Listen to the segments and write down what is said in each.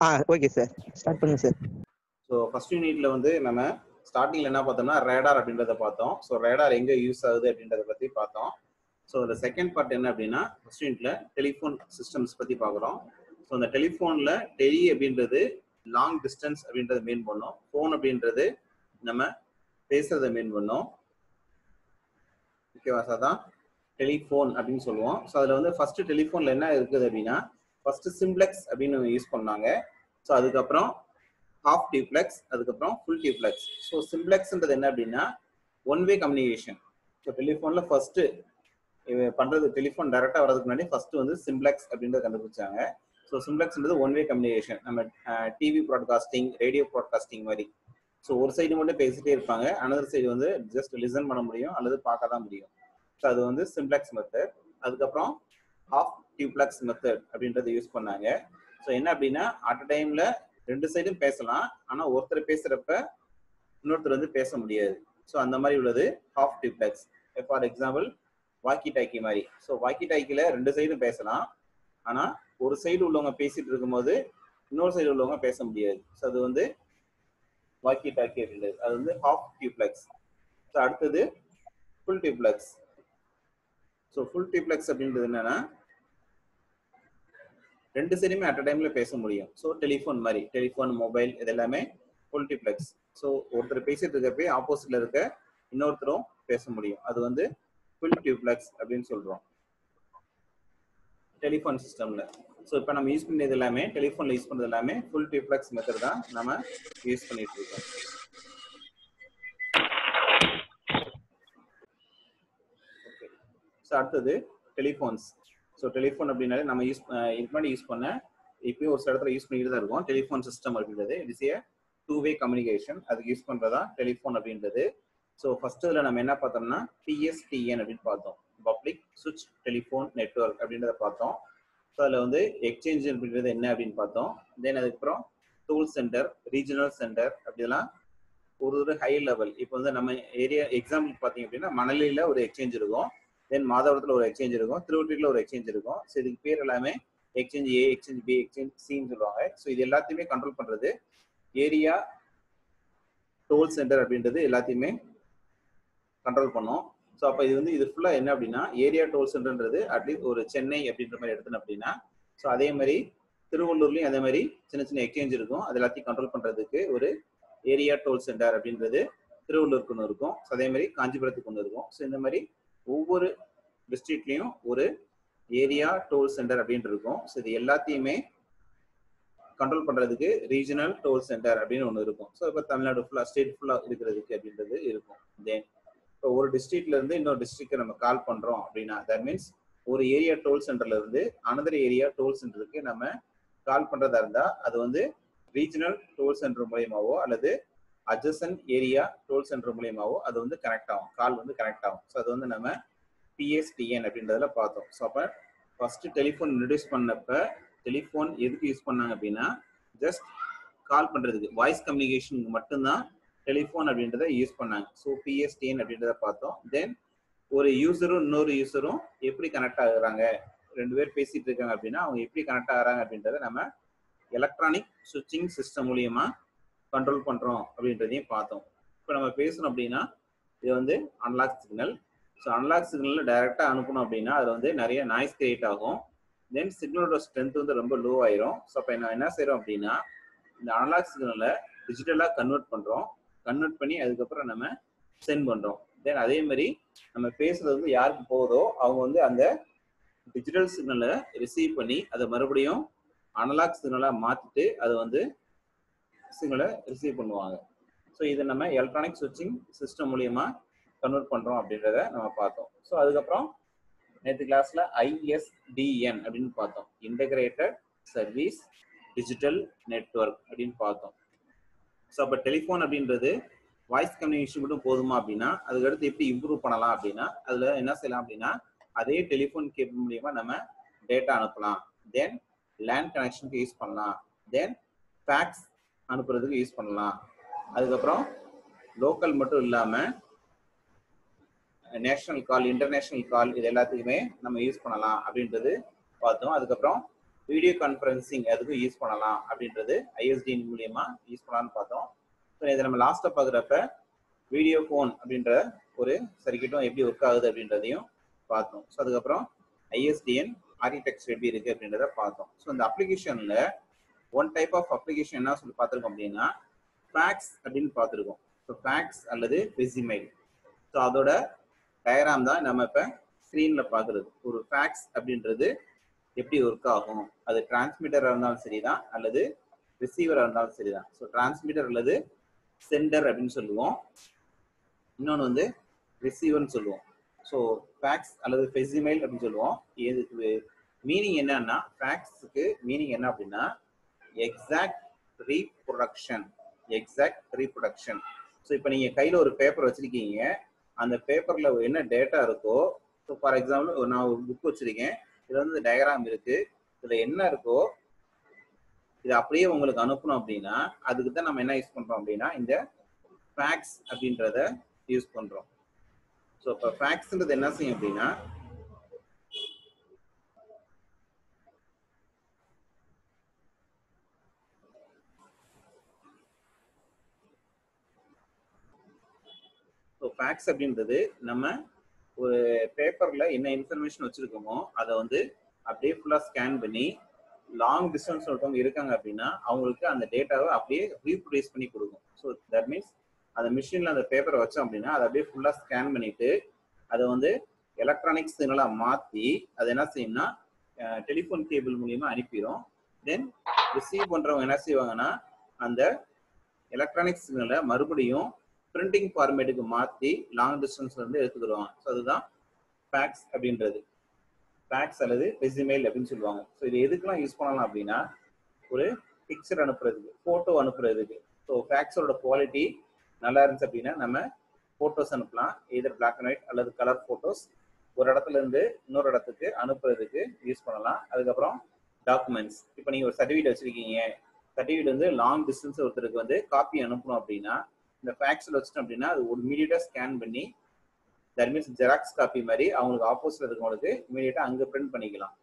ஆ okay sir start பண்ணுங்க sir so first யூனிட்ல வந்து நம்ம ஸ்டார்டிங்ல என்ன பார்த்தோம்னா ரேடார் அப்படின்றத பார்த்தோம். ஸோ ரேடார் எங்க யூஸ் ஆகுது அப்படின்றத பத்தி பார்த்தோம். ஸோ இந்த செகண்ட் பார்ட் என்ன அப்படின்னா ஃபர்ஸ்ட் யூனிட்ல டெலிஃபோன் சிஸ்டம்ஸ் பத்தி பார்க்குறோம். ஸோ அந்த டெலிஃபோன்ல டெலி அப்படின்றது லாங் டிஸ்டன்ஸ் அப்படின்றத மீன் பண்ணோம். ஃபோன் அப்படின்றது நம்ம பேசுறத மீன் பண்ணோம். ஓகேவா சார் தான் டெலிஃபோன் அப்படின்னு சொல்லுவோம். ஸோ அதில் வந்து ஃபர்ஸ்ட் டெலிஃபோனில் என்ன இருக்குது அப்படின்னா ஃபர்ஸ்ட் சிம்ப்ளெக்ஸ் அப்படின்னு யூஸ் பண்ணாங்க. ஸோ அதுக்கப்புறம் ஹாஃப் டியூப்ளெக்ஸ் அதுக்கப்புறம் ஃபுல் டியூப்ளெக்ஸ் ஸோ சிம்ப்ளெக்ஸ்ன்றது என்ன அப்படின்னா ஒன் வே கம்யூனிகேஷன் ஸோ டெலிஃபோனில் ஃபர்ஸ்ட் பண்ணுறது டெலிஃபோன் டேரெக்டாக வரதுக்கு முன்னாடி ஃபர்ஸ்ட் வந்து சிம்ப்ளெக்ஸ் அப்படின்றத கண்டுபிடிச்சாங்க. ஸோ சிம்ப்ளெக்ஸ்ன்றது ஒன் வே கம்யூனிகேஷன் நம்ம டிவி ப்ராட்காஸ்டிங் ரேடியோ ப்ராட்காஸ்டிங் மாதிரி. ஸோ ஒரு சைடு மட்டும் பேசிட்டே இருப்பாங்க. அனதர் சைடு வந்து ஜஸ்ட் லிசன் பண்ண முடியும் அல்லது பார்க்க தான் முடியும். ஸோ அது வந்து சிம்ப்ளெக்ஸ் மெத்தட் அதுக்கப்புறம் ஹாஃப் டியூப்ளக்ஸ் மெத்தட் அப்படின்றத யூஸ் பண்ணாங்க. ஸோ என்ன அப்படின்னா அட் அ டைம்ல ரெண்டு சைடும் பேசலாம். ஆனால் ஒருத்தர் பேசுறப்ப இன்னொருத்தர் வந்து பேச முடியாது. ஸோ அந்த மாதிரி உள்ளது half duplex for example walkie talkie மாதிரி. ஸோ வாக்கி டாக்கியில் ரெண்டு சைடும் பேசலாம். ஆனால் ஒரு சைடு உள்ளவங்க பேசிட்டு இருக்கும்போது இன்னொரு சைடு உள்ளவங்க பேச முடியாது. ஸோ அது வந்து வாக்கி டாக்கி அப்படின்றது அது வந்து ஹாஃப் டியூப்ளக்ஸ் ஸோ அடுத்தது full duplex so full duplex அப்படின்றது என்னன்னா ரெண்டு சைடுமே அட் டைம்ல பேச முடியும். ஸோ டெலிஃபோன் மாதிரி டெலிஃபோன் மொபைல் இது எல்லாமே ஃபுல் டியூப்ளெக்ஸ் ஸோ ஒருத்தர் பேசிட்டு இருக்கப்பே ஆப்போசிட்ல இருக்க இன்னொருத்தரும் பேச முடியும். அது வந்து ஃபுல் டியூப்ளெக்ஸ் அப்படின்னு சொல்றோம். டெலிஃபோன் சிஸ்டம்ல ஸோ இப்போ நம்ம யூஸ் பண்ணது எல்லாமே டெலிஃபோன்ல யூஸ் பண்ணது எல்லாமே ஃபுல் டியூப்ளெக்ஸ் மெத்தட் தான் நம்ம யூஸ் பண்ணிட்டு இருக்கோம். ஸோ அடுத்தது டெலிஃபோன்ஸ் ஸோ டெலிஃபோன் அப்படின்னாலே நம்ம யூஸ் இதுக்கு முன்னாடி யூஸ் பண்ண இப்பயும் ஒரு சில இடத்துல யூஸ் பண்ணிட்டு தான் இருக்கோம். டெலிஃபோன் சிஸ்டம் அப்படின்றது. It's a two way communication அதுக்கு யூஸ் பண்ணுறதா டெலிஃபோன் அப்படின்றது. ஸோ ஃபர்ஸ்ட் இதில் நம்ம என்ன பார்த்தோம்னா பிஎஸ்டிஎன் அப்படின்னு பார்த்தோம். பப்ளிக் சுவிட்ச் டெலிஃபோன் நெட்ஒர்க் அப்படின்றத பார்த்தோம். ஸோ அதில் வந்து எக்ஸ்சேஞ்ச் அப்படின்றது என்ன அப்படின்னு பார்த்தோம். தென் அதுக்கப்புறம் டூல் சென்டர் ரீஜனல் சென்டர் அப்படிலாம் ஒரு ஒரு ஹை லெவல் இப்போ வந்து நம்ம ஏரியா எக்ஸாம்பிள் பார்த்தீங்க அப்படின்னா மணலியில் ஒரு எக்ஸ்சேஞ்ச் இருக்கும். தென் மாதவரத்தில் ஒரு எக்ஸ்சேஞ்ச் இருக்கும். திருவொற்றியில் ஒரு எக்ஸ்சேஞ்ச் இருக்கும். ஸோ இதுக்கு பேர் எல்லாமே exchange A exchange B exchange சின்னு சொல்லுவாங்க. ஸோ இது எல்லாத்தையுமே கண்ட்ரோல் பண்ணுறது ஏரியா டோல் சென்டர் அப்படின்றது எல்லாத்தையுமே கண்ட்ரோல் பண்ணோம். ஸோ அப்போ இது வந்து இது ஃபுல்லாக என்ன அப்படின்னா ஏரியா டோல் சென்டர்ன்றது அட்லீஸ்ட் ஒரு சென்னை அப்படின்ற மாதிரி எடுத்தோம் அப்படின்னா ஸோ அதே மாதிரி திருவள்ளூர்லேயும் அதே மாதிரி சின்ன சின்ன எக்ஸ்சேஞ்ச் இருக்கும். அது எல்லாத்தையும் கண்ட்ரோல் பண்ணுறதுக்கு ஒரு ஏரியா டோல் சென்டர் அப்படின்றது திருவள்ளூருக்கு ஒன்று இருக்கும். ஸோ அதே மாதிரி காஞ்சிபுரத்துக்கு ஒன்று இருக்கும். ஸோ இந்த மாதிரி ஒவ்வொரு டிஸ்ட்ரிக்ட்லையும் ஒரு ஏரியா டோல் சென்டர் அப்படின்ட்டு இருக்கும். ஸோ இது எல்லாத்தையுமே கண்ட்ரோல் பண்ணுறதுக்கு ரீஜனல் டோல் சென்டர் அப்படின்னு ஒன்று இருக்கும். ஸோ இப்போ தமிழ்நாடு ஃபுல்லாக ஸ்டேட் ஃபுல்லாக இருக்கிறதுக்கு அப்படின்றது இருக்கும். தென் இப்போ ஒரு டிஸ்ட்ரிக்ட்ல இருந்து இன்னொரு டிஸ்ட்ரிக்ட் நம்ம கால் பண்ணுறோம் அப்படின்னா தட் மீன்ஸ் ஒரு ஏரியா டோல் சென்டர்ல இருந்து அனதர் ஏரியா டோல் சென்டருக்கு நம்ம கால் பண்ணுறதா இருந்தால் அது வந்து ரீஜனல் டோல் சென்டர் மூலியமாவோ அல்லது அட்ஜசன்ட் ஏரியா டோல் சென்டர் மூலியமாவோ அது வந்து கனெக்ட் ஆகும். கால் வந்து கனெக்ட் ஆகும். ஸோ அது வந்து நம்ம பிஎஸ்டிஎன் அப்படின்றதுல பார்த்தோம். ஸோ அப்போ ஃபர்ஸ்ட் டெலிஃபோன் இன்ட்ரடியூஸ் பண்ணப்ப டெலிஃபோன் எதுக்கு யூஸ் பண்ணாங்க அப்படின்னா ஜஸ்ட் கால் பண்ணுறதுக்கு வாய்ஸ் கம்யூனிகேஷனுக்கு மட்டும்தான் டெலிஃபோன் அப்படின்றத யூஸ் பண்ணாங்க. ஸோ பிஎஸ்டிஎன் அப்படின்றத பார்த்தோம். தென் ஒரு யூசரும் இன்னொரு யூசரும் எப்படி கனெக்ட் ஆகுறாங்க? ரெண்டு பேர் பேசிட்டு இருக்காங்க அப்படின்னா அவங்க எப்படி கனெக்ட் ஆகுறாங்க அப்படின்றத நம்ம எலக்ட்ரானிக் சுவிட்சிங் சிஸ்டம் மூலியமாக கண்ட்ரோல் பண்றோம் அப்படின்றதையும் பார்த்தோம். இப்போ நம்ம பேசணும் அப்படின்னா இது வந்து அன்லாக் சிக்னல் ஸோ அன்லாக் சிக்னலில் டைரக்டா அனுப்பணும் அப்படின்னா அது வந்து நிறைய நாய்ஸ் கிரியேட் ஆகும். தென் சிக்னலோட ஸ்ட்ரென்த் வந்து ரொம்ப லோ ஆயிரும். ஸோ அப்போ என்ன என்ன செய்யறோம் அப்படின்னா இந்த அனலாக் சிக்னலை டிஜிட்டலாக கன்வெர்ட் பண்றோம். கன்வெர்ட் பண்ணி அதுக்கப்புறம் நம்ம சென்ட் பண்றோம். தென் அதே மாதிரி நம்ம பேசுறது வந்து யாருக்கு போகுதோ அவங்க வந்து அந்த டிஜிட்டல் சிக்னலை ரிசீவ் பண்ணி அதை மறுபடியும் அனலாக் சிக்னலாக மாற்றிட்டு அதை வந்து சிக்னலை ரிசீவ் பண்ணுவாங்க. ஸோ இதை நம்ம எலக்ட்ரானிக் சுவிட்சிங் சிஸ்டம் மூலியமா கன்வெர்ட் பண்ணுறோம் அப்படின்றத நம்ம பார்த்தோம். ஸோ அதுக்கப்புறம் நேற்று கிளாஸில் ஐஎஸ்டிஎன் அப்படின்னு பார்த்தோம். இன்டகிரேட்டட் சர்வீஸ் டிஜிட்டல் நெட்ஒர்க் அப்படின்னு பார்த்தோம். ஸோ அப்போ டெலிஃபோன் அப்படின்றது வாய்ஸ் கம்யூனிகேஷன் மட்டும் போதுமா அப்படின்னா அதுக்கடுத்து எப்படி இம்ப்ரூவ் பண்ணலாம் அப்படின்னா அதில் என்ன செய்யலாம் அப்படின்னா அதே டெலிஃபோன் கேபிள் மூலியமா நம்ம டேட்டா அனுப்பலாம். தென் லேண்ட் கனெக்ஷனுக்கு யூஸ் பண்ணலாம். தென் ஃபேக்ஸ் அனுப்புறதுக்கு யூஸ் பண்ணலாம். அதுக்கப்புறம் லோக்கல் மட்டும் இல்லாமல் நேஷனல் கால் இன்டர்நேஷனல் கால் இது எல்லாத்துக்குமே நம்ம யூஸ் பண்ணலாம் அப்படின்றது பார்த்தோம். அதுக்கப்புறம் வீடியோ கான்ஃபரன்சிங் அதுக்கும் யூஸ் பண்ணலாம் அப்படின்றது ஐஎஸ்டி மூலியமா யூஸ் பண்ணலாம்னு பார்த்தோம். ஸோ இதை நம்ம லாஸ்ட்டாக பார்க்குறப்ப வீடியோ ஃபோன் அப்படின்ற ஒரு சர்க்கியூட்டும் எப்படி ஒர்க் ஆகுது அப்படின்றதையும் பார்த்தோம். ஸோ அதுக்கப்புறம் ஐஎஸ்டிஎன் ஆர்கிடெக்சர் எப்படி இருக்கு அப்படின்றத பார்த்தோம். ஸோ இந்த அப்ளிகேஷன்ல ஒன் டைப் ஆஃப் அப்ளிகேஷன் என்ன சொல்லி பார்த்துருக்கோம் அப்படின்னா ஃபேக்ஸ் அப்படின்னு பார்த்துருக்கோம். ஸோ ஃபேக்ஸ் அல்லது ரெசிமெயில் ஸோ அதோட டயராம் தான் நம்ம இப்போ ஸ்க்ரீனில் பார்க்குறது. ஒரு ஃபேக்ஸ் அப்படின்றது எப்படி ஒர்க் ஆகும்? அது டிரான்ஸ்மிட்டராக இருந்தாலும் சரி தான் அல்லது ரிசீவராக இருந்தாலும் சரி தான் ஸோ டிரான்ஸ்மிட்டர் அல்லது சென்டர் அப்படின்னு சொல்லுவோம். இன்னொன்று வந்து ரிசீவர்னு சொல்லுவோம். ஸோ ஃபேக்ஸ் அல்லது ஃபெசிமெயில் அப்படின்னு சொல்லுவோம். இதுக்கு மீனிங் என்னன்னா ஃபேக்ஸுக்கு மீனிங் என்ன அப்படின்னா exact reproduction exact reproduction so இப்போ நீங்கள் கையில் ஒரு பேப்பர் வச்சுருக்கீங்க. அந்த பேப்பரில் என்ன டேட்டா இருக்கோ ஸோ ஃபார் எக்ஸாம்பிள் நான் ஒரு புக் வச்சுருக்கேன். இதில் வந்து டயக்ராம் இருக்குது இதில் என்ன இருக்கோ இது அப்படியே உங்களுக்கு அனுப்பணும் அப்படின்னா அதுக்கு தான் நம்ம என்ன யூஸ் பண்ணுறோம் அப்படின்னா இந்த ஃபேக்ஸ் அப்படின்றத யூஸ் பண்ணுறோம் ஸோ இப்போ ஃபேக்ஸ்ன்றது என்ன செய்யும் அப்படின்னா ஸோ ஃபேக்ஸ் அப்படின்றது நம்ம ஒரு பேப்பர்ல என்ன இன்ஃபர்மேஷன் வச்சிருக்கோமோ அதை வந்து அப்படியே ஃபுல்லாக ஸ்கேன் பண்ணி லாங் டிஸ்டன்ஸ் ஒருத்தவங்க இருக்காங்க அப்படின்னா அவங்களுக்கு அந்த டேட்டாவை அப்படியே ரீப்ரொடியூஸ் பண்ணி கொடுக்கும். ஸோ தட் மீன்ஸ் அந்த மிஷினில் அந்த பேப்பரை வச்சோம் அப்படின்னா அதை அப்படியே ஃபுல்லாக ஸ்கேன் பண்ணிட்டு அதை வந்து எலக்ட்ரானிக் சிக்னலாக மாற்றி அதை என்ன செய்யும்னா டெலிஃபோன் கேபிள் மூலியமா அனுப்பிடும் தென் ரிசீவ் பண்ணுறவங்க என்ன செய்வாங்கன்னா அந்த எலக்ட்ரானிக் சிக்னலை மறுபடியும் பிரிண்டிங் ஃபார்மேட்டுக்கு மாற்றி லாங் டிஸ்டன்ஸ்ல இருந்து எடுத்துக்கிடுவாங்க ஸோ அதுதான் ஃபேக்ஸ் அப்படின்றது. ஃபேக்ஸ் அல்லது ரெசிமெயில் அப்படின்னு சொல்லுவாங்க. ஸோ இது எதுக்கெல்லாம் யூஸ் பண்ணலாம் அப்படின்னா ஒரு பிக்சர் அனுப்புறதுக்கு ஃபோட்டோ அனுப்புறதுக்கு. ஸோ ஃபேக்ஸோட குவாலிட்டி நல்லா இருந்துச்சு அப்படின்னா நம்ம ஃபோட்டோஸ் அனுப்பலாம். எதர் பிளாக் அண்ட் ஒயிட் அல்லது கலர் ஃபோட்டோஸ் ஒரு இடத்துல இருந்து இன்னொரு இடத்துக்கு அனுப்புறதுக்கு யூஸ் பண்ணலாம். அதுக்கப்புறம் டாக்குமெண்ட்ஸ் இப்போ நீங்கள் ஒரு சர்டிஃபிகேட் வச்சிருக்கீங்க. சர்டிஃபிகேட் வந்து லாங் டிஸ்டன்ஸ் ஒருத்தருக்கு வந்து காப்பி அனுப்பணும் அப்படின்னா இந்த ஃபேக்ஸில் வச்சிட்டோம் அப்படின்னா அது ஒரு இமீடியட்டாக ஸ்கேன் பண்ணி தட் மீன்ஸ் ஜெராக்ஸ் காப்பி மாதிரி அவங்களுக்கு ஆப்போசிட் இருக்கவங்களுக்கு இமீடியட்டாக அங்கே பிரிண்ட் பண்ணிக்கலாம்.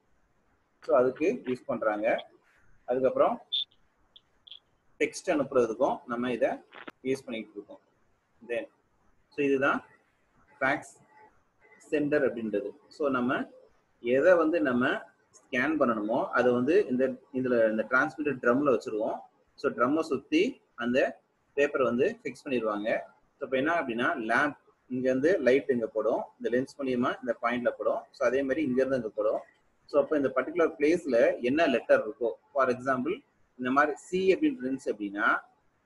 ஸோ அதுக்கு யூஸ் பண்ணுறாங்க அதுக்கப்புறம் டெக்ஸ்ட் அனுப்புறதுக்கும் நம்ம இதை யூஸ் பண்ணிக்கிட்டு இருக்கோம். தென் ஸோ இதுதான் ஃபேக்ஸ் சென்டர் அப்படின்றது. ஸோ நம்ம எதை வந்து நம்ம ஸ்கேன் பண்ணணுமோ அதை வந்து இந்த இதில் இந்த டிரான்ஸ்மிட்டர் ட்ரம்மில் வச்சுருவோம். ஸோ ட்ரம்மை சுற்றி அந்த பேப்பர் வந்து ஃபிக்ஸ் பண்ணிடுவாங்க. ஸோ இப்போ என்ன அப்படின்னா லேம்ப் இங்கேருந்து லைட் இங்கே போடும். இந்த லென்ஸ் மூலியமா இந்த பாயிண்ட்ல போடும். ஸோ அதே மாதிரி இங்கேருந்து இங்கே போடும். ஸோ அப்போ இந்த பர்டிகுலர் பிளேஸில் என்ன லெட்டர் இருக்கோ ஃபார் எக்ஸாம்பிள் இந்த மாதிரி சி அப்படின்னு இருந்துச்சு அப்படின்னா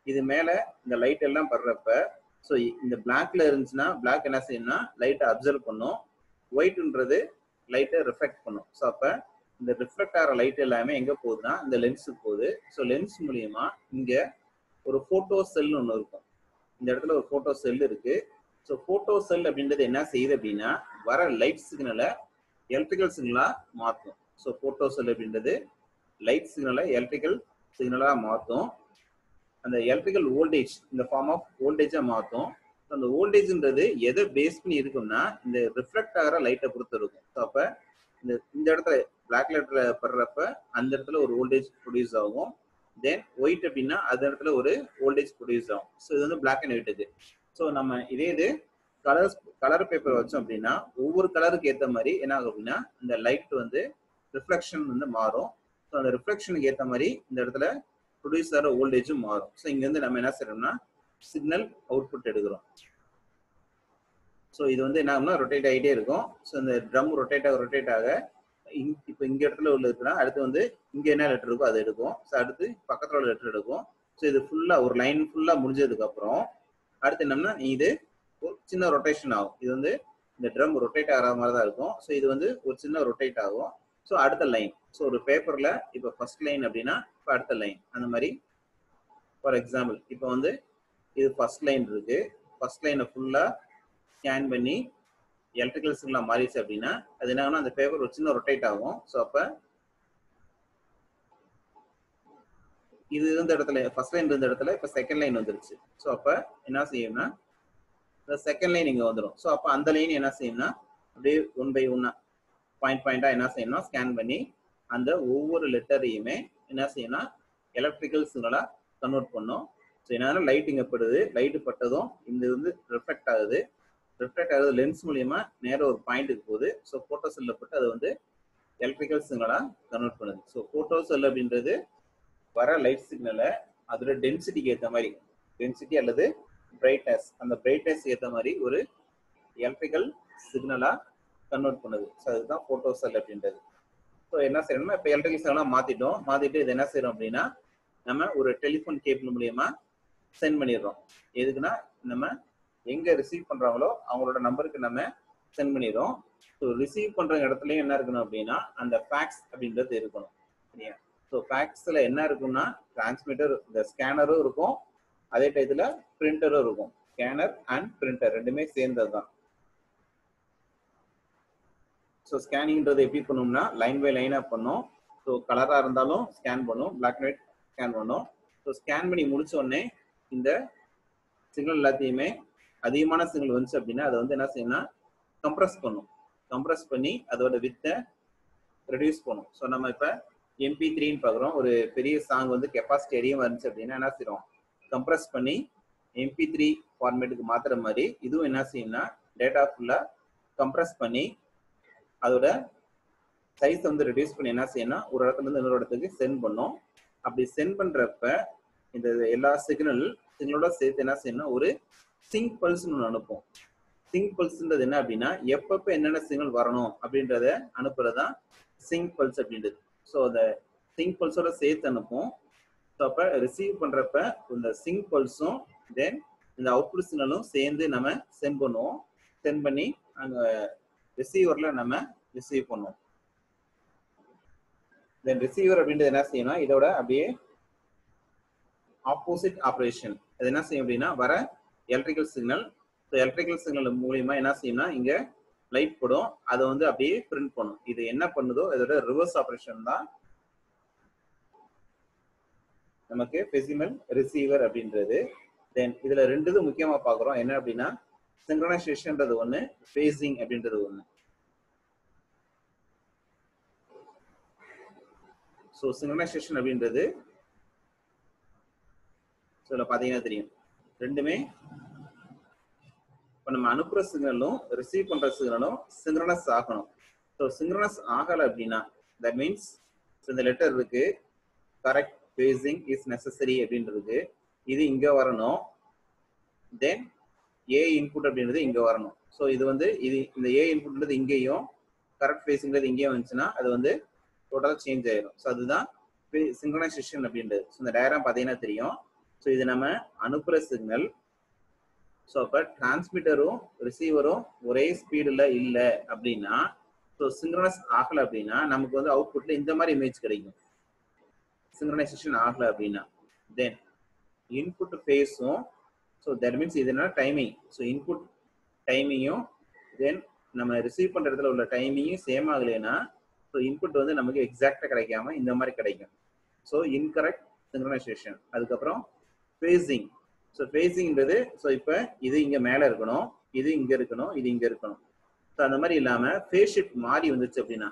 இது மேலே இந்த லைட் எல்லாம் படுறப்ப ஸோ இந்த பிளாக்ல இருந்துச்சுன்னா பிளாக் என்ன செய்யணும்னா லைட்டை அப்சர்வ் பண்ணும். ஒயிட்ன்றது லைட்டை ரிஃப்ளெக்ட் பண்ணும். ஸோ அப்போ இந்த ரிஃப்ளெக்ட் ஆகிற லைட் எல்லாமே எங்கே போகுதுன்னா இந்த லென்ஸுக்கு போகுது. ஸோ லென்ஸ் மூலியமா இங்கே ஒரு ஃபோட்டோ செல் ஒன்று இருக்கும். இந்த இடத்துல ஒரு ஃபோட்டோ செல் இருக்கு. ஸோ ஃபோட்டோ செல் அப்படின்றது என்ன செய்யுது அப்படின்னா வர லைட் சிக்னலை எலக்ட்ரிக்கல் சிக்னலாக மாற்றும். ஸோ ஃபோட்டோ செல் அப்படின்றது லைட் சிக்னலை எலக்ட்ரிக்கல் சிக்னலாக மாற்றும். அந்த எலக்ட்ரிக்கல் வோல்டேஜ் இந்த ஃபார்ம் ஆஃப் வோல்டேஜாக மாற்றும். அந்த வோல்டேஜ்ன்றது எதை பேஸ் பண்ணி இருக்கும்னா இந்த ரிஃப்ளெக்ட் ஆகிற லைட்டை பொறுத்து இருக்கும். ஸோ அப்போ இந்த இந்த இடத்துல பிளாக் லைட்டில் படுறப்ப அந்த இடத்துல ஒரு வோல்டேஜ் ப்ரொடியூஸ் ஆகும். தென் ஒயிட் அப்படின்னா அந்த இடத்துல ஒரு ஓல்டேஜ் ப்ரொடியூஸ் ஆகும். ஸோ இது வந்து பிளாக் அண்ட் ஒயிட்டுக்கு ஸோ நம்ம இதே இது கலர்ஸ் கலர் பேப்பர் வச்சோம் அப்படின்னா ஒவ்வொரு கலருக்கு ஏற்ற மாதிரி என்ன ஆகும் அப்படின்னா இந்த லைட் வந்து ரிஃப்ளெக்ஷன் வந்து மாறும். ஸோ அந்த ரிஃப்ளெக்ஷனுக்கு ஏற்ற மாதிரி இந்த இடத்துல ப்ரொடியூஸ் ஆகிற ஓல்டேஜும் மாறும். ஸோ இங்கேருந்து நம்ம என்ன செய்யறோம்னா சிக்னல் அவுட்புட் எடுக்கிறோம். ஸோ இது வந்து என்ன ஆகும்னா ரொட்டேட் ஆகிட்டே இருக்கும். ஸோ இந்த ட்ரம் ரொட்டேட் ஆக ரொட்டேட் ஆக இப்போ இங்க இடத்துல உள்ள இருக்குன்னா அடுத்து வந்து இங்க என்ன லெட்டர் இருக்கோ அதை எடுக்கும் ஸோ அடுத்து பக்கத்துல உள்ள லெட்டர் எடுக்கும் ஸோ இது ஃபுல்லா ஒரு லைன் ஃபுல்லா முடிஞ்சதுக்கு அப்புறம் அடுத்து என்னன்னா இது ஒரு சின்ன ரொட்டேஷன் ஆகும். இது வந்து இந்த ட்ரம் ரொட்டேட் ஆகிற மாதிரி தான் இருக்கும். ஸோ இது வந்து ஒரு சின்ன ரொட்டேட் ஆகும். ஸோ அடுத்த லைன் ஸோ ஒரு பேப்பர்ல இப்போ ஃபர்ஸ்ட் லைன் அப்படின்னா இப்போ அடுத்த லைன் அந்த மாதிரி ஃபார் எக்ஸாம்பிள் இப்போ வந்து இது ஃபர்ஸ்ட் லைன் இருக்கு. ஃபர்ஸ்ட் லைனை ஃபுல்லா ஸ்கேன் பண்ணி எலக்ட்ரிக்கல் சிக்னலாக மாறிச்சு அப்படின்னா அது என்ன ஆகும்னா அந்த பேப்பர் ஒரு சின்ன ரொட்டேட் ஆகும். ஸோ அப்போ இது இருந்த இடத்துல ஃபர்ஸ்ட் லைன் இருந்த இடத்துல இப்போ செகண்ட் லைன் வந்துருச்சு. ஸோ அப்போ என்ன செய்யும்னா இந்த செகண்ட் லைன் இங்கே வந்துடும் ஸோ அப்போ அந்த லைன் என்ன செய்யும்னா அப்படியே ஒன் பை ஒன்னா பாயிண்ட் பாயிண்டா என்ன செய்யணும்னா ஸ்கேன் பண்ணி அந்த ஒவ்வொரு லெட்டரையுமே என்ன செய்யணும்னா எலக்ட்ரிக்கல் சிக்னலா கன்வெர்ட் பண்ணும். ஸோ என்னன்னா லைட் இங்கே படுது. லைட்டு பட்டதும் இந்த வந்து ரிஃப்ளெக்ட் ஆகுது. ரிஃப்ளெக்ட் ஆகுது லென்ஸ் மூலியமா நேராக ஒரு பாயிண்ட்டுக்கு போகுது. ஸோ ஃபோட்டோ செல்லில் போட்டு அது வந்து எலக்ட்ரிக்கல் சிக்னலாக கன்வெர்ட் பண்ணுது. ஸோ ஃபோட்டோ செல் அப்படின்றது வர லைட் சிக்னலை அதோட டென்சிட்டிக்கு ஏற்ற மாதிரி டென்சிட்டி அல்லது பிரைட்னஸ் அந்த பிரைட்னஸ் ஏற்ற மாதிரி ஒரு எலக்ட்ரிக்கல் சிக்னலாக கன்வெர்ட் பண்ணுது. ஸோ அதுதான் ஃபோட்டோ செல் அப்படின்றது. ஸோ என்ன செய்யணும்னா இப்போ எலக்ட்ரிக்கல் சிக்னலாக மாற்றிட்டோம் மாற்றிட்டு இது என்ன செய்யறோம் அப்படின்னா நம்ம ஒரு டெலிஃபோன் கேபிள் மூலியமா சென்ட் பண்ணிடுறோம். எதுக்குன்னா நம்ம எங்க ரிசீவ் பண்றாங்களோ அவங்களோட நம்பருக்கு நம்ம சென்ட் பண்ணிடுறோம். ஸோ ரிசீவ் பண்ற இடத்துலயும் என்ன இருக்கணும் அப்படின்னா அந்த ஃபேக்ஸ் அப்படின்றது இருக்கணும். சரியா? ஸோ ஃபேக்ஸ்ல என்ன இருக்கும்னா டிரான்ஸ்மிட்டர் இந்த ஸ்கேனரும் இருக்கும். அதே டயத்துல பிரிண்டரும் இருக்கும். ஸ்கேனர் அண்ட் பிரிண்டர் ரெண்டுமே சேர்ந்தது தான் ஸோ ஸ்கேனிங்ன்றது எப்படி பண்ணும்னா லைன் பை லைனாக பண்ணும். ஸோ கலராக இருந்தாலும் ஸ்கேன் பண்ணும். பிளாக் அண்ட் ஒயிட் ஸ்கேன் பண்ணும். ஸோ ஸ்கேன் பண்ணி முடிச்ச உடனே இந்த சிக்னல் எல்லாத்தையுமே அதிகமான சிக்னல் வந்துச்சு அப்படின்னா அதை வந்து என்ன செய்யணும்னா கம்ப்ரஸ் பண்ணும். கம்ப்ரஸ் பண்ணி அதோட வித்தை ரெடியூஸ் பண்ணும். ஸோ நம்ம இப்போ எம்பி த்ரீன்னு பார்க்குறோம். ஒரு பெரிய சாங் வந்து கெப்பாசிட்டி அதிகமாக இருந்துச்சு அப்படின்னா என்ன செய்யறோம்? கம்ப்ரஸ் பண்ணி எம்பி த்ரீ ஃபார்மேட்டுக்கு மாற்றுற மாதிரி இதுவும் என்ன செய்யும்னா டேட்டா ஃபுல்லாக கம்ப்ரஸ் பண்ணி அதோட சைஸ் வந்து ரெடியூஸ் பண்ணி என்ன செய்யணும் ஒரு இடத்துல இருந்து இன்னொரு இடத்துக்கு சென்ட் பண்ணும். அப்படி சென்ட் பண்றப்ப இந்த எல்லா சிக்னல் சிக்னலோட சேர்த்து என்ன செய்யணும் ஒரு சிங்க் பல்ஸ்னு ஒன்று அனுப்போம். சிங்க் பல்ஸ்ன்றது என்ன அப்படின்னா எப்பப்போ என்னென்ன சிக்னல் வரணும் அப்படின்றத அனுப்புறதான் சிங்க் பல்ஸ் அப்படின்றது. ஸோ அந்த சிங்க் பல்ஸோட சேர்த்து அனுப்பும். ஸோ அப்போ ரிசீவ் பண்ணுறப்ப இந்த சிங்க் பல்ஸும் தென் இந்த அவுட்புட் சிக்னலும் சேர்ந்து நம்ம சென்ட் பண்ணுவோம். சென்ட் பண்ணி அங்கே ரிசீவரில் நம்ம ரிசீவ் பண்ணுவோம். தென் ரிசீவர் அப்படின்றது என்ன செய்யணும் இதோட அப்படியே ஆப்போசிட் ஆப்ரேஷன் அது என்ன செய்யும் அப்படின்னா வர electrical signal so electrical signal மூலியமா என்ன செய்யணும்னா இங்க லைட் போடும். அதை வந்து அப்படியே பிரிண்ட் பண்ணும். இது என்ன பண்ணுதோ இதோட ரிவர்ஸ் ஆப்ரேஷன் தான் நமக்கு பெசிமல் ரிசீவர் அப்படின்றது. தென் இதுல ரெண்டு இது முக்கியமா பாக்குறோம் என்ன அப்படின்னா சிங்க்ரனைசேஷன்ன்றது ஒண்ணு ஃபேஸிங் அப்படின்றது ஒண்ணு. ஸோ சிங்க்ரனைசேஷன் அப்படின்றது ஸோ பார்த்தீங்கன்னா தெரியும். ரெண்டுமே இப்போ நம்ம அனுப்புகிற சிக்னலும் ரிசீவ் பண்ணுற சிக்னலும் சிங்க்ரனஸ் ஆகணும். ஸோ சிங்க்ரனஸ் ஆகலை அப்படின்னா தட் மீன்ஸ் இந்த லெட்டர் இருக்கு. கரெக்ட் ஃபேஸிங் இஸ் நெசசரி அப்படின்றது இது இங்கே வரணும். தென் ஏ இன்புட் அப்படின்றது இங்கே வரணும். ஸோ இது வந்து இது இந்த ஏ இன்புட்ன்றது இங்கேயும் கரெக்ட் ஃபேஸிங்கிறது இங்கேயும் வந்துச்சுன்னா அது வந்து டோட்டலாக சேஞ்ச் ஆயிடும் ஸோ அதுதான் சிங்க்ரனைசேஷன் அப்படின்றது. ஸோ இந்த டயக்ராம் பார்த்தீங்கன்னா தெரியும். ஸோ இது நம்ம அனுப்புகிற சிக்னல் ஸோ அப்போ டிரான்ஸ்மிட்டரும் ரிசீவரும் ஒரே ஸ்பீடில் இல்லை அப்படின்னா ஸோ சிங்க்ரனஸ் ஆகலை அப்படின்னா நமக்கு வந்து அவுட்புட்டில் இந்த மாதிரி இமேஜ் கிடைக்கும். சிங்க்ரனைசேஷன் ஆகலை அப்படின்னா. தென் இன்புட் ஃபேஸும் ஸோ தட் மீன்ஸ் இதனால டைமிங் ஸோ இன்புட் டைமிங்கும் தென் நம்ம ரிசீவ் பண்ணுற இடத்துல உள்ள டைமிங்கும் சேம் ஆகலைன்னா ஸோ இன்புட் வந்து நமக்கு எக்ஸாக்டாக கிடைக்காம இந்த மாதிரி கிடைக்கும். ஸோ இன்கரெக்ட் சிங்க்ரனைசேஷன் அதுக்கப்புறம் ஃபேஸிங் ஸோ ஃபேஸிங்கிறது ஸோ இப்போ இது இங்கே மேலே இருக்கணும் இது இங்கே இருக்கணும் இது இங்கே இருக்கணும். ஸோ அந்த மாதிரி இல்லாமல் ஃபேஸ் ஷிஃப்ட் மாறி வந்துச்சு அப்படின்னா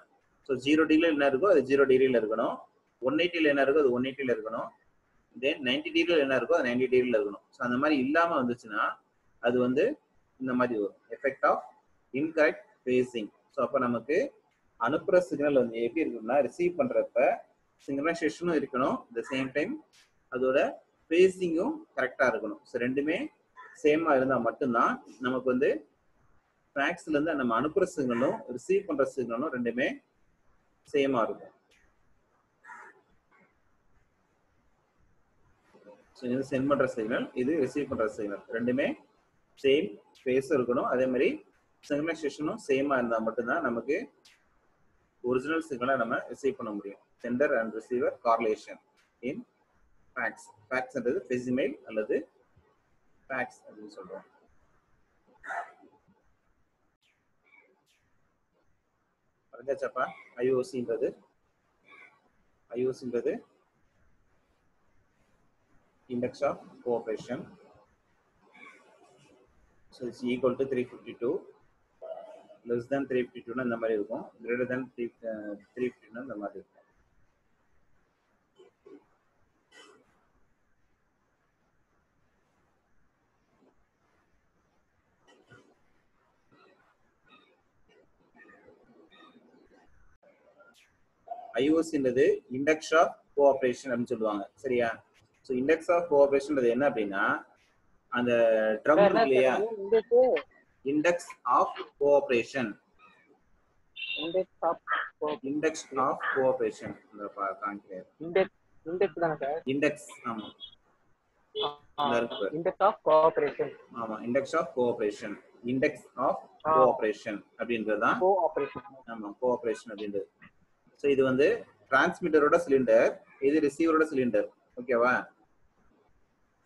ஸோ ஜீரோ டிகிரியில் என்ன இருக்கோ அது ஜீரோ டிகிரியில் இருக்கணும். ஒன் எயிட்டியில் என்ன இருக்கோ அது ஒன் எயிட்டியில் இருக்கணும். தென் நைன்டி டிகிரியில் என்ன இருக்கோ அது நைன்டி டிகிரியில் இருக்கணும். ஸோ அந்த மாதிரி இல்லாமல் வந்துச்சுன்னா அது வந்து இந்த மாதிரி வரும் effect of incorrect phasing so அப்போ நமக்கு அனுப்புகிற சிக்னல் வந்து எப்படி இருக்குன்னா ரிசீவ் பண்ணுறப்ப சிங்க்ரனைசேஷனும் இருக்கணும். த சேம் டைம் அதோட ஃபேஸிங்கும் கரெக்டாக இருக்கணும். ஸோ ரெண்டுமே சேமாக இருந்தால் மட்டும்தான் நமக்கு வந்து ஃபேக்ஸ்லேருந்து நம்ம அனுப்புகிற சிக்னலும் ரிசீவ் பண்ணுற சிக்னலும் ரெண்டுமே சேமாக இருக்கும். ஸோ இது சென்ட் பண்ணுற சிக்னல் இது ரிசீவ் பண்ணுற சிக்னல் ரெண்டுமே சேம் ஸ்பேஸும் இருக்கணும். அதே மாதிரி சிக்னலைசேஷனும் சேமாக இருந்தால் மட்டும்தான் நமக்கு ஒரிஜினல் சிக்னலை நம்ம ரிசீவ் பண்ண முடியும். Centre and receiver correlation in fax ஃபேக்ஸ்ன்றது facsimile அல்லது ஃபேக்ஸ் அப்படின்னு சொல்றோம். வரைஞ்சாச்சப்பா ஐஓசின்றது ஐஓசின்றது index of cooperation so it's equal to three fifty two less than three fifty டூனா இந்த மாதிரி இருக்கும். கிரேட்டர் தேன் த்ரீ த்ரீ ஐஓசின்றது இண்டெக்ஸ் ஆஃப் கோஆபரேஷன் அப்படின்னு சொல்லுவாங்க. சரியா? ஸோ இண்டெக்ஸ் ஆஃப் கோஆபரேஷன்றது என்ன அப்படின்னா அந்த ட்ரம் இருக்கு இல்லையா? Index of cooperation index of index of cooperation இந்த காமிக்கிறேன் இண்டெக்ஸ் இண்டெக்ஸ் தானே சார்? இண்டெக்ஸ் ஆமா. இண்டெக்ஸ் ஆஃப் கோஆபரேஷன் ஆமா index of cooperation index of. Cooperation அப்படின்றது தான் கோ ஆபரேஷன் ஆமா கோஆபரேஷன் அப்படின்றது. ஸோ இது வந்து டிரான்ஸ்மிட்டரோட சிலிண்டர் இது ரிசீவரோட சிலிண்டர் ஓகேவா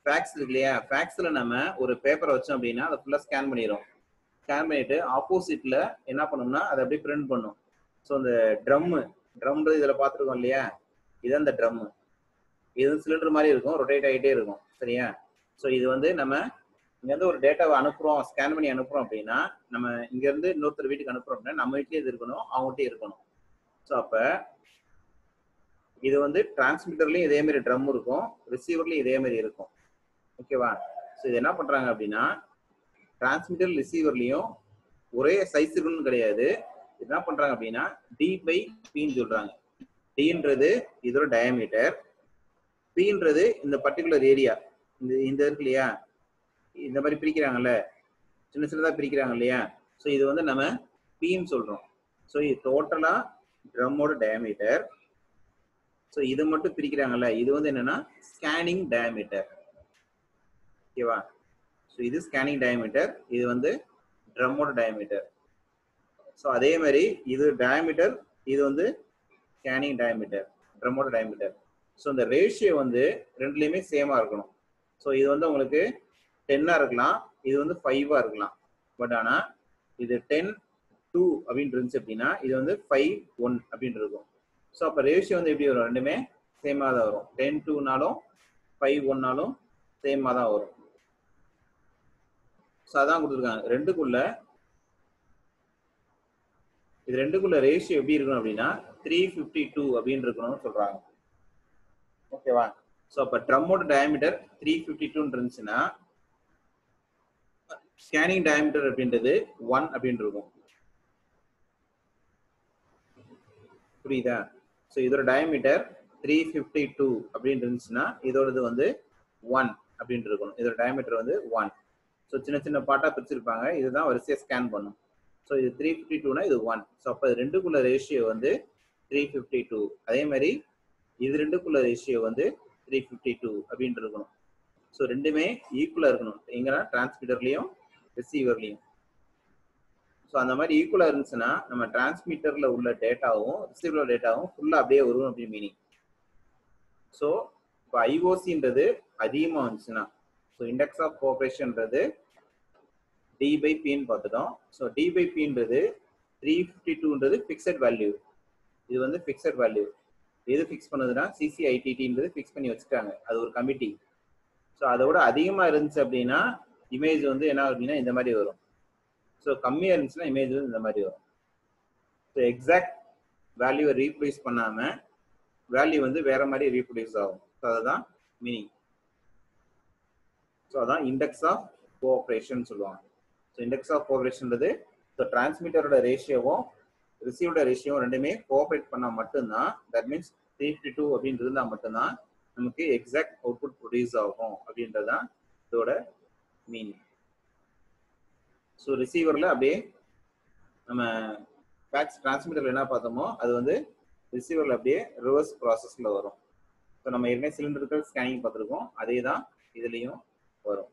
ஃபேக்ஸ் இருக்கு இல்லையா? ஃபேக்ஸ்ல நம்ம ஒரு பேப்பரை வச்சோம் அப்படின்னா அதை ஃபுல்லா ஸ்கேன் பண்ணிடும் ஸ்கேன் பண்ணிட்டு ஆப்போசிட்ல என்ன பண்ணும்னா அதை அப்படியே பிரிண்ட் பண்ணும். ஸோ அந்த ட்ரம்மு ட்ரம்ன்றது இதில் பார்த்துருக்கோம் இல்லையா? இது அந்த ட்ரம்மு இது சிலிண்டர் மாதிரி இருக்கும் ரொட்டேட் ஆகிட்டே இருக்கும். சரியா? ஸோ இது வந்து நம்ம இங்கேருந்து ஒரு டேட்டாவை அனுப்புகிறோம் ஸ்கேன் பண்ணி அனுப்புகிறோம் அப்படின்னா நம்ம இங்கேருந்து இன்னொருத்தர் வீட்டுக்கு அனுப்புகிறோம் அப்படின்னா நம்ம வீட்லேயே இது இருக்கணும் அவங்ககிட்டயே இருக்கணும். ஸோ அப்ப இது வந்து டிரான்ஸ்மிட்டர்லயும் இதே மாதிரி ட்ரம் இருக்கும் ரிசீவர்லயும் இதே மாதிரி இருக்கும். ஓகேவா ஸோ இது என்ன பண்றாங்க அப்படின்னா டிரான்ஸ்மிட்டர் ரிசீவர்லயும் ஒரே சைஸ் இருக்குன்னு கிடையாது. என்ன பண்றாங்க அப்படின்னா டி பை பின்னு சொல்றாங்க. டின்றது இதோட டயமீட்டர் பின்றது இந்த பர்டிகுலர் ஏரியா இந்த இந்த இருக்கு இல்லையா? இந்த மாதிரி பிரிக்கிறாங்கல்ல? சின்ன சின்னதாக பிரிக்கிறாங்க இல்லையா? ஸோ இது வந்து நம்ம பின்னு சொல்றோம். ஸோ இது டோட்டலாக ட்ரம்மோட டயமீட்டர் ஸோ இது மட்டும் பிரிக்கிறாங்கல்ல இது வந்து என்னன்னா ஸ்கேனிங் டயமீட்டர் ஓகேவா ஸோ இது ஸ்கேனிங் டயமீட்டர் இது வந்து ட்ரம்மோட டயமீட்டர் ஸோ அதே மாதிரி இது டயமீட்டர் இது வந்து ஸ்கேனிங் டயமீட்டர் ட்ரம்மோட டயமீட்டர் ஸோ இந்த ரேஷியோ வந்து ரெண்டுலேயுமே சேமாக இருக்கணும். ஸோ இது வந்து உங்களுக்கு டென்னாக இருக்கலாம் இது வந்து ஃபைவாக இருக்கலாம். பட் ஆனால் இது டென் டூ அப்படின்னு இருந்துச்சு அப்படின்னா இது வந்து ஃபைவ் ஒன் அப்படின்னு இருக்கும். ஸோ அப்போ ரேஷியோ வந்து எப்படி வரும்? ரெண்டுமே சேமாக தான் வரும். டென் டூனாலும் ஃபைவ் ஒன்னாலும் சேமாக தான் வரும். ஸோ அதான் கொடுத்துருக்காங்க. ரெண்டுக்குள்ள இது ரெண்டுக்குள்ள ரேஷியோ எப்படி இருக்கணும் அப்படின்னா த்ரீ ஃபிஃப்டி டூ அப்படின்னு இருக்கணும்னு சொல்கிறாங்க ஓகேவா ஸோ அப்போ ட்ரம்மோட டயமீட்டர் த்ரீ ஃபிஃப்டி டூன்னு இருந்துச்சுன்னா ஸ்கேனிங் டயமீட்டர் அப்படின்றது ஒன் அப்படின்னு இருக்கும். புரியுதா? ஸோ இதோட டயமீட்டர் த்ரீ ஃபிஃப்டி டூ அப்படின்னு இருந்துச்சுன்னா இதோடது வந்து ஒன் அப்படின்ட்டு இருக்கணும். இதோட டயமீட்டர் வந்து ஒன் ஸோ சின்ன சின்ன பாட்டாக பிரிச்சிருப்பாங்க. இதுதான் வரிசையாக ஸ்கேன் பண்ணும். ஸோ இது த்ரீ ஃபிஃப்டி டூனா இது ஒன் ஸோ அப்போ ரெண்டுக்குள்ள ரேஷியோ வந்து த்ரீ ஃபிஃப்டி டூ அதே மாதிரி இது ரெண்டுக்குள்ள ரேஷியோ வந்து த்ரீ ஃபிஃப்டி டூ அப்படின்ட்டு இருக்கணும். ஸோ ரெண்டுமே ஈக்குவலாக இருக்கணும். எங்கன்னா டிரான்ஸ்மிட்டர்லையும் ரிசீவர்லையும் ஸோ அந்த மாதிரி ஈக்குவலாக இருந்துச்சுன்னா நம்ம டிரான்ஸ்மிட்டரில் உள்ள டேட்டாவும் ரிசீவர் டேட்டாவும் ஃபுல்லாக அப்படியே வரும் அப்படின்னு மீனிங் ஸோ இப்போ ஐஓசின்றது அதிகமாக வந்துச்சுன்னா ஸோ இண்டெக்ஸ் ஆஃப் கோஆப்ரேஷன்றது டி பை பின்னு பார்த்துட்டோம். ஸோ டி பை பின்றது த்ரீ ஃபிஃப்டி டூன்றது ஃபிக்ஸட் வேல்யூ இது வந்து ஃபிக்ஸட் வேல்யூ எது ஃபிக்ஸ் பண்ணுதுன்னா சிசிஐடிடின்றது ஃபிக்ஸ் பண்ணி வச்சுட்டாங்க. அது ஒரு கமிட்டி ஸோ அதோட அதிகமாக இருந்துச்சு அப்படின்னா இமேஜ் வந்து என்ன அப்படின்னா இந்த மாதிரி வரும். ஸோ கம்மியாக இருந்துச்சுன்னா இமேஜ் வந்து இந்த மாதிரி வரும். ஸோ எக்ஸாக்ட் வேல்யூவை ரீப்ரொடியூஸ் பண்ணாமல் வேல்யூ வந்து வேற மாதிரி ரீப்ரொடியூஸ் ஆகும். ஸோ அதுதான் மீனிங் ஸோ அதான் இண்டெக்ஸ் ஆஃப் கோஆப்ரேஷன் சொல்லுவாங்க. ஸோ இண்டெக்ஸ் ஆஃப் கோஆப்ரேஷன்றது ஸோ டிரான்ஸ்மிட்டரோட ரேஷியோவும் ரிசீவோட ரேஷியோவும் ரெண்டுமே கோஆப்ரேட் பண்ணால் மட்டும்தான் that means three fifty two அப்படின்னு இருந்தால் மட்டும்தான் நமக்கு எக்ஸாக்ட் அவுட்புட் ப்ரொடியூஸ் ஆகும் அப்படின்றதான் இதோட மீனிங் ஸோ ரிசீவரில் அப்படியே நம்ம ஃபேக்ஸ் டிரான்ஸ்மிட்டரில் என்ன பார்த்தோமோ அது வந்து ரிசீவரில் அப்படியே ரிவர்ஸ் ப்ராசஸில் வரும். ஸோ நம்ம ஏற்கனவே சிலிண்டருக்கு ஸ்கேனிங் பார்த்துருக்கோம். அதே தான் இதுலேயும் வரும்.